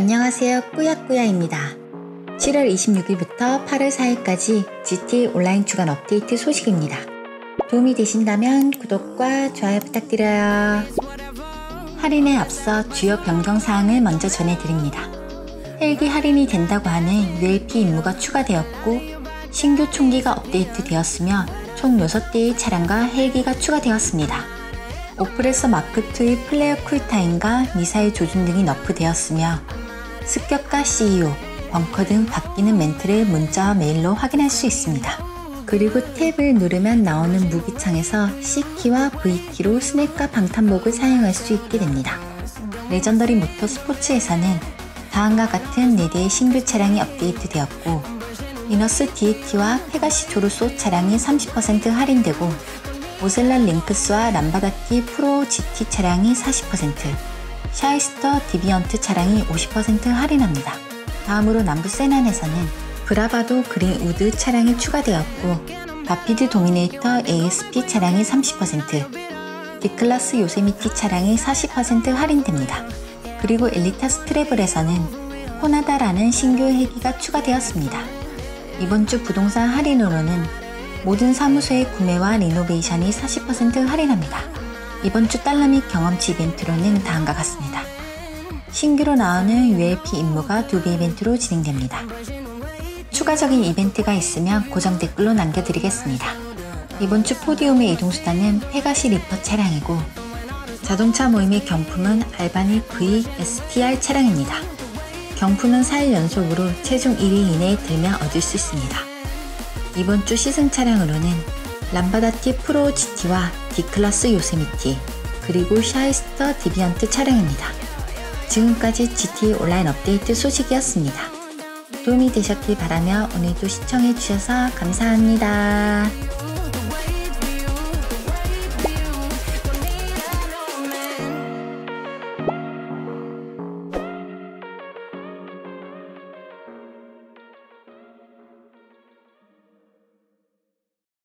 안녕하세요 꾸야꾸야입니다. 7월 26일부터 8월 4일까지 GT 온라인 주간 업데이트 소식입니다. 도움이 되신다면 구독과 좋아요 부탁드려요. 할인에 앞서 주요 변경 사항을 먼저 전해드립니다. 헬기 할인이 된다고 하는 ULP 임무가 추가되었고 신규 총기가 업데이트 되었으며 총 6대의 차량과 헬기가 추가되었습니다. Oppressor Mark2의 flare cooltime과 미사일 조준 등이 nerf되었으며 습격과 CEO, 벙커 등 바뀌는 멘트를 문자와 메일로 확인할 수 있습니다. 그리고 Tab을 누르면 나오는 무기창에서 C키와 V키로 스낵과 방탄복을 사용할 수 있게 됩니다. Legendary Motorsport에서는 다음과 같은 4대의 신규 차량이 업데이트되었고 Enus Deity와 Pegassi Zorrusso 차량이 30% 할인되고 오셀란 링크스와 람바다키 프로 GT 차량이 40%, Schyster Deviant 차량이 50% 할인합니다. 다음으로 남부 세난에서는 Bravado Greenwood 차량이 추가되었고 Vapid Dominator ASP 차량이 30%, Declasse Yosemite 차량이 40% 할인됩니다. 그리고 Elitas Travel에서는 Conada라는 신규 헬기가 추가되었습니다. 이번 주 부동산 할인으로는 모든 사무소의 구매와 renovation이 40% 할인합니다. 이번 주및 경험치 이벤트로는 다음과 같습니다. 신규로 나오는 ULP 임무가 2배 이벤트로 진행됩니다. 추가적인 이벤트가 있으면 고정 댓글로 남겨드리겠습니다. 이번 주 podium의 이동수단은 Pegassi Reaper 차량이고 자동차 모임의 경품은 Albany V-STR 차량입니다. 경품은 4일 연속으로 최종 1위 이내에 들면 얻을 수 있습니다. 이번 주 시승 차량으로는 Lampadati Furore GT와 Declasse Yosemite 그리고 Schyster Deviant 차량입니다. 지금까지 GTA 온라인 업데이트 소식이었습니다. 도움이 되셨길 바라며 오늘도 시청해주셔서 감사합니다.